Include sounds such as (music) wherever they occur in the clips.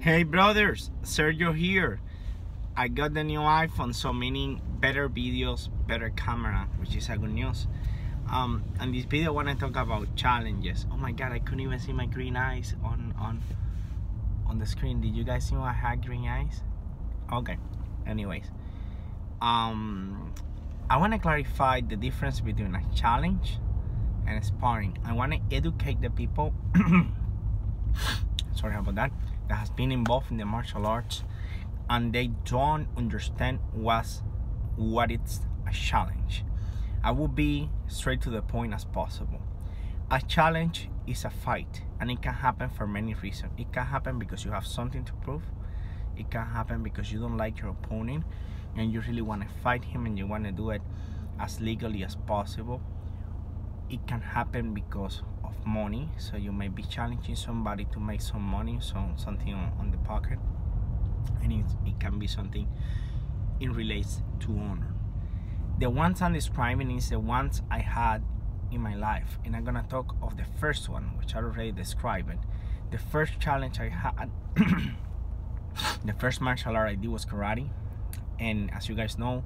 Hey brothers, Sergio here. I got the new iPhone, so meaning better videos, better camera, which is a good news. Um, and this video I want to talk about challenges. Oh my god, I couldn't even see my green eyes on on on the screen. Did you guys see I had green eyes? Okay. Anyways, um, I want to clarify the difference between a challenge and a sparring. I want to educate the people. (coughs) sorry about that that has been involved in the martial arts and they don't understand what's what it's a challenge. I will be straight to the point as possible. A challenge is a fight and it can happen for many reasons. It can happen because you have something to prove. It can happen because you don't like your opponent and you really want to fight him and you want to do it as legally as possible. It can happen because of money so you may be challenging somebody to make some money some something on, on the pocket. And it, it can be something it relates to honor. The ones i'm describing is the ones i had in my life and i'm gonna talk of the first one which i already described. The first challenge i had (coughs) the first martial art i did was karate. And as you guys know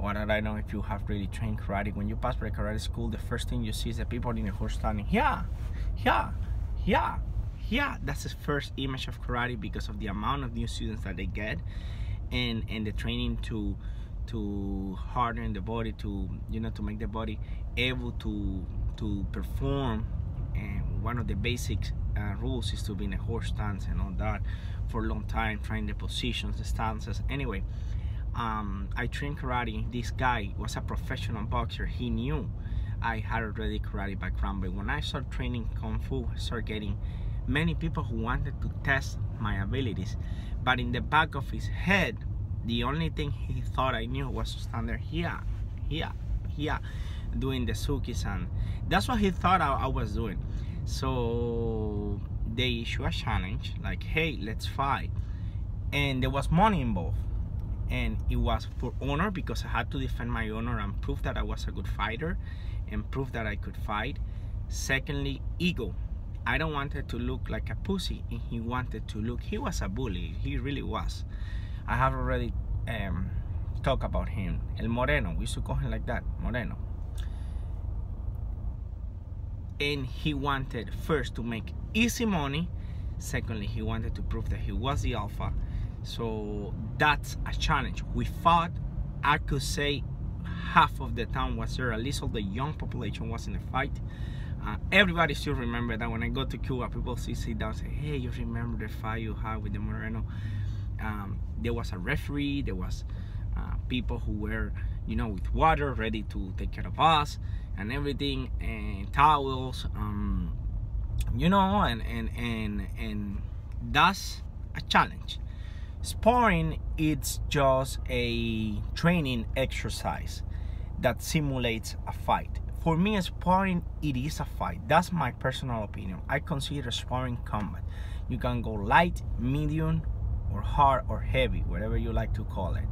or I don't know if you have really trained karate. When you pass by karate school, the first thing you see is the people in the horse standing, yeah, yeah, yeah, yeah. That's the first image of karate because of the amount of new students that they get, and and the training to to harden the body to you know to make the body able to to perform. And one of the basic uh, rules is to be in a horse stance and all that for a long time, trying the positions, the stances. Anyway um, I trained karate. This guy was a professional boxer. He knew I had already karate background, but when I started training kung fu, I started getting many people who wanted to test my abilities. But in the back of his head, the only thing he thought I knew was to stand there here, here, here, doing the suki-san. that's what he thought I, I was doing. So they issue a challenge, like, hey, let's fight, and there was money involved and it was for honor because I had to defend my honor and prove that I was a good fighter and prove that I could fight. Secondly, ego. I don't wanted to look like a pussy and he wanted to look, he was a bully, he really was. I have already um, talked about him. El Moreno, we used to call him like that, Moreno. And he wanted first to make easy money. Secondly, he wanted to prove that he was the alpha so that's a challenge. We fought i could say half of the town was there at least all the young population was in the fight. Uh, everybody still remember that when i go to cuba people see sit down say hey you remember the fight you had with the moreno? Um, there was a referee there was uh, people who were you know with water ready to take care of us and everything and towels um, you know and and and and that's a challenge Sparring it's just a training exercise that simulates a fight. For me, sparring it is a fight. That's my personal opinion. I consider sparring combat. You can go light, medium, or hard or heavy, whatever you like to call it.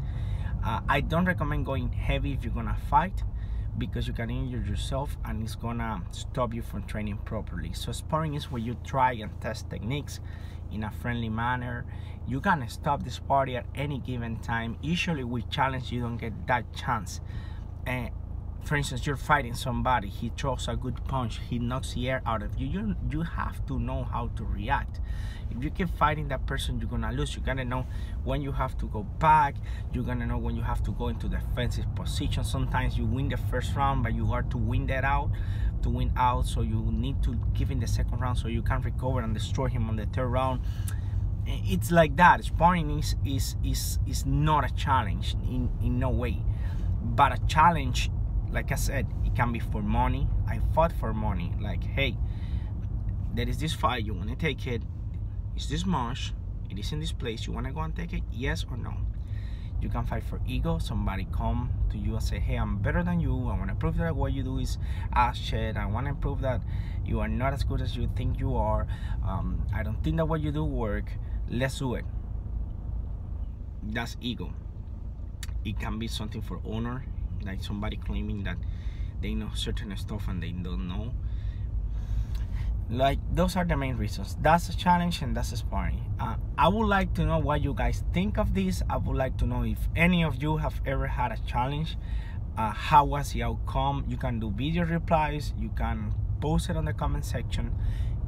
Uh, I don't recommend going heavy if you're gonna fight because you can injure yourself and it's gonna stop you from training properly. So sparring is where you try and test techniques in a friendly manner. You can stop this party at any given time. Usually with challenge you don't get that chance. Uh, for instance, you're fighting somebody, he throws a good punch, he knocks the air out of you. You you have to know how to react. If you keep fighting that person, you're gonna lose. You're gonna know when you have to go back. You're gonna know when you have to go into defensive position. Sometimes you win the first round, but you are to win that out, to win out. So you need to give in the second round so you can recover and destroy him on the third round. It's like that. Sparring is is is is not a challenge in in no way, but a challenge like I said, it can be for money. I fought for money. Like, hey, there is this fight, you want to take it. It's this much. It is in this place. You want to go and take it? Yes or no? You can fight for ego. Somebody come to you and say, hey, I'm better than you. I want to prove that what you do is ass shit. I want to prove that you are not as good as you think you are. Um, I don't think that what you do work. Let's do it. That's ego. It can be something for honor like somebody claiming that they know certain stuff and they don't know. Like those are the main reasons. That's a challenge and that's a sparring. Uh, i would like to know what you guys think of this. I would like to know if any of you have ever had a challenge. Uh, how was the outcome? You can do video replies. You can post it on the comment section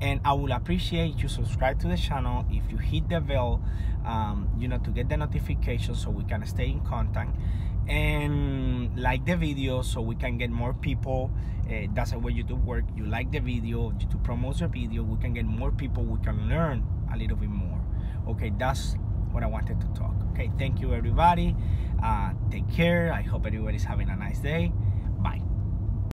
and i will appreciate you subscribe to the channel if you hit the bell um, you know to get the notification so we can stay in contact. And like the video so we can get more people uh, that's the way youtube work. You like the video youtube promotes your video we can get more people we can learn a little bit more. Okay that's what i wanted to talk. Okay thank you everybody. Uh, take care. I hope everybody's having a nice day. Bye